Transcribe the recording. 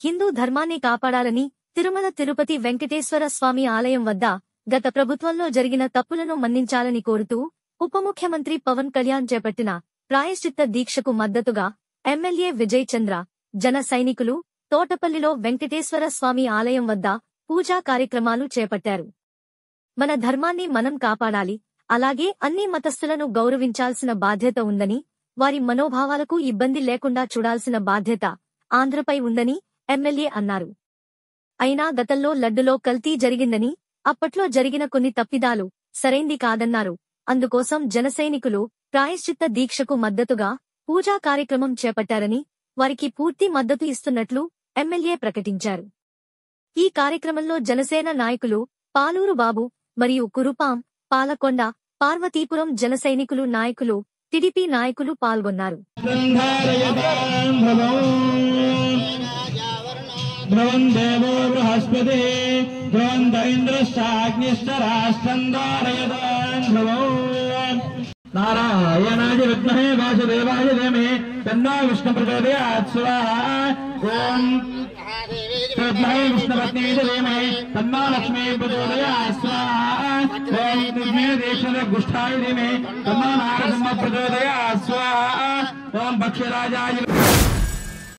హిందూ ధర్మాన్ని కాపాడాలని తిరుమల తిరుపతి వెంకటేశ్వర స్వామి ఆలయం వద్ద గత ప్రభుత్వంలో జరిగిన తప్పులను మన్నించాలని కోరుతూ ఉప ముఖ్యమంత్రి పవన్ కళ్యాణ్ చేపట్టిన ప్రాయశ్చిత్త దీక్షకు మద్దతుగా ఎమ్మెల్యే విజయ్ చంద్ర జన సైనికులు తోటపల్లిలో వెంకటేశ్వర స్వామి ఆలయం వద్ద పూజా కార్యక్రమాలు చేపట్టారు. మన ధర్మాన్ని మనం కాపాడాలి అలాగే అన్ని మతస్థులను గౌరవించాల్సిన బాధ్యత ఉందని వారి మనోభావాలకు ఇబ్బంది లేకుండా చూడాల్సిన బాధ్యత ఆంధ్రపై ఉందని ఎమ్మెల్యే అన్నారు. అయినా గతంలో లడ్డులో కల్తీ జరిగిందని అప్పట్లో జరిగిన కొన్ని తప్పిదాలు సరైంది కాదన్నారు. అందుకోసం జనసైనికులు ప్రాయశ్చిత్త దీక్షకు మద్దతుగా పూజా కార్యక్రమం చేపట్టారని వారికి పూర్తి మద్దతు ఇస్తున్నట్లు ఎమ్మెల్యే ప్రకటించారు. ఈ కార్యక్రమంలో జనసేన నాయకులు పాలూరు బాబు మరియు కురుపాం పాలకొండ పార్వతీపురం జనసైనికులు నాయకులు టిడిపి నాయకులు పాల్గొన్నారు. ध्रुवं देवो बृहस्पति ध्रुवं द विमहे वासुदेवाय धीमे तन्ना विष्णुप्रचोदयात् स्वाहा। स्वाहाय विद्महे विष्णुपत्नी धीमहे तन्ना लक्ष्मी प्रचोदयात् स्वाहा। ॐ विद्मे देशगुष्ठाय धीमहे तन्नो नारसिंह प्रचोदयात् स्वाहा। ओम भक्ष्यराजाय